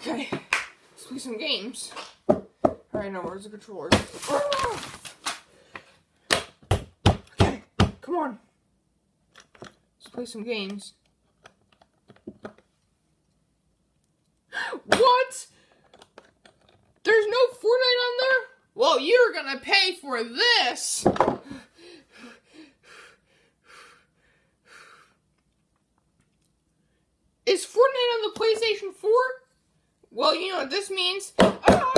Okay, let's play some games. Alright, now where's the controller? Okay, come on. Let's play some games. What? There's no Fortnite on there? Well, you're gonna pay for this! Is Fortnite on the PlayStation 4? Well, you know what this means. Ah!